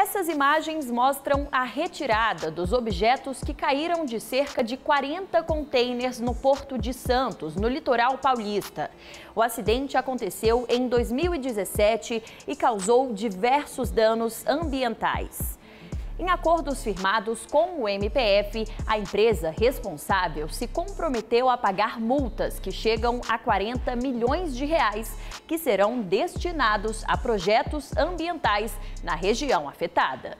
Essas imagens mostram a retirada dos objetos que caíram de cerca de 40 containers no Porto de Santos, no litoral paulista. O acidente aconteceu em 2017 e causou diversos danos ambientais. Em acordos firmados com o MPF, a empresa responsável se comprometeu a pagar multas que chegam a 40 milhões de reais, que serão destinados a projetos ambientais na região afetada.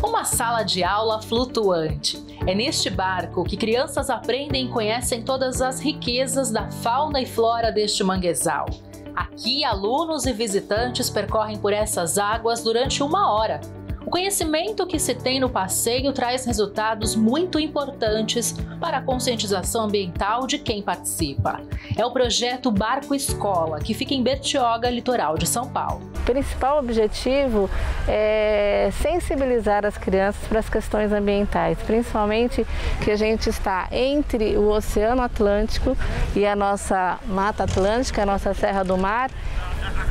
Uma sala de aula flutuante. É neste barco que crianças aprendem e conhecem todas as riquezas da fauna e flora deste manguezal. Aqui, alunos e visitantes percorrem por essas águas durante uma hora o conhecimento que se tem no passeio traz resultados muito importantes para a conscientização ambiental de quem participa. É o projeto Barco Escola, que fica em Bertioga, litoral de São Paulo. O principal objetivo é sensibilizar as crianças para as questões ambientais, principalmente que a gente está entre o Oceano Atlântico e a nossa Mata Atlântica, a nossa Serra do Mar,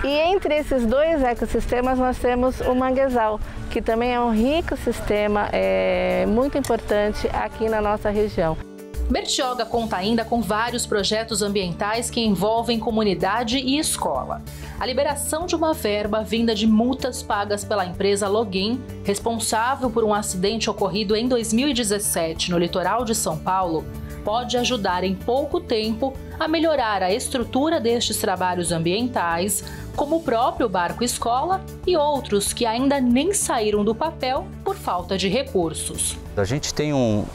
e entre esses dois ecossistemas nós temos o manguezal, que também é um rico sistema é, muito importante aqui na nossa região. Bertioga conta ainda com vários projetos ambientais que envolvem comunidade e escola. A liberação de uma verba vinda de multas pagas pela empresa Login, responsável por um acidente ocorrido em 2017 no litoral de São Paulo, pode ajudar em pouco tempo a melhorar a estrutura destes trabalhos ambientais, como o próprio Barco Escola e outros que ainda nem saíram do papel por falta de recursos. A gente tem um,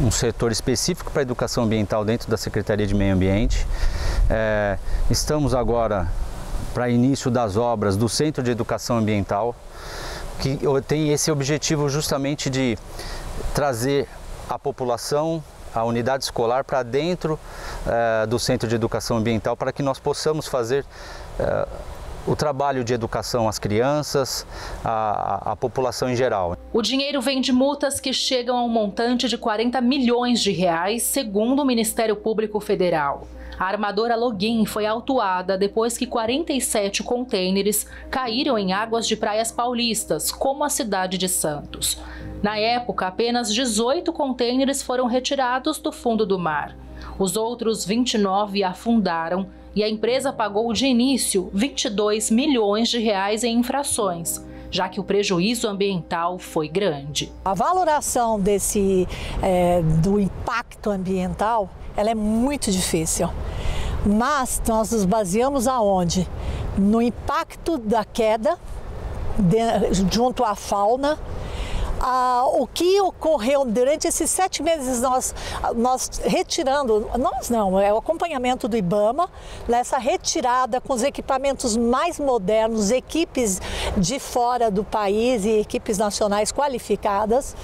um setor específico para educação ambiental dentro da Secretaria de Meio Ambiente. É, estamos agora para início das obras do Centro de Educação Ambiental, que tem esse objetivo justamente de trazer a população a unidade escolar para dentro uh, do Centro de Educação Ambiental para que nós possamos fazer uh, o trabalho de educação às crianças, à, à, população em geral. O dinheiro vem de multas que chegam a um montante de 40 milhões de reais, segundo o Ministério Público Federal. A armadora Login foi autuada depois que 47 contêineres caíram em águas de praias paulistas, como a cidade de Santos. Na época, apenas 18 contêineres foram retirados do fundo do mar. Os outros 29 afundaram e a empresa pagou de início 22 milhões de reais em infrações, já que o prejuízo ambiental foi grande. A valoração desse é, do impacto ambiental, ela é muito difícil. Mas nós nos baseamos aonde? No impacto da queda de, junto à fauna ah, o que ocorreu durante esses sete meses nós, nós retirando, nós não, é o acompanhamento do IBAMA, nessa retirada com os equipamentos mais modernos, equipes de fora do país e equipes nacionais qualificadas.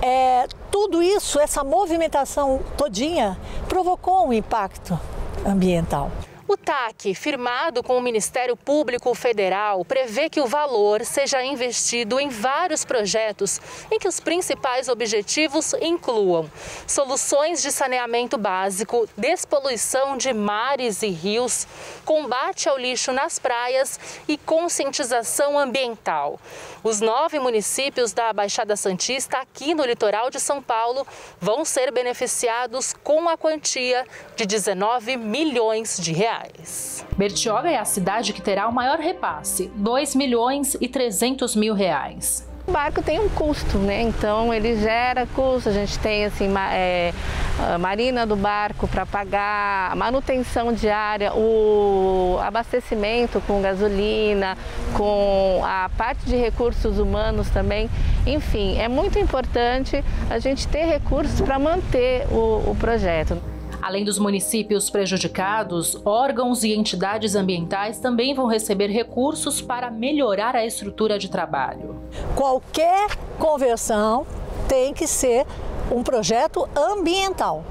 É, tudo isso, essa movimentação todinha, provocou um impacto ambiental. O TAC, firmado com o Ministério Público Federal, prevê que o valor seja investido em vários projetos em que os principais objetivos incluam soluções de saneamento básico, despoluição de mares e rios, combate ao lixo nas praias e conscientização ambiental. Os nove municípios da Baixada Santista, aqui no litoral de São Paulo, vão ser beneficiados com a quantia de 19 milhões de reais reais. Bertioga é a cidade que terá o maior repasse, 2 milhões e 300 mil reais. O barco tem um custo, né? Então ele gera custo. A gente tem assim é, a marina do barco para pagar, a manutenção diária, o abastecimento com gasolina, com a parte de recursos humanos também. Enfim, é muito importante a gente ter recursos para manter o, o projeto. Além dos municípios prejudicados, órgãos e entidades ambientais também vão receber recursos para melhorar a estrutura de trabalho. Qualquer conversão tem que ser um projeto ambiental.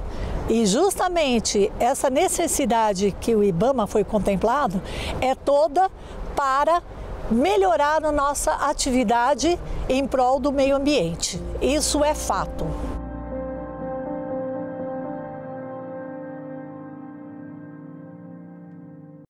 E justamente essa necessidade que o IBAMA foi contemplado é toda para melhorar a nossa atividade em prol do meio ambiente. Isso é fato.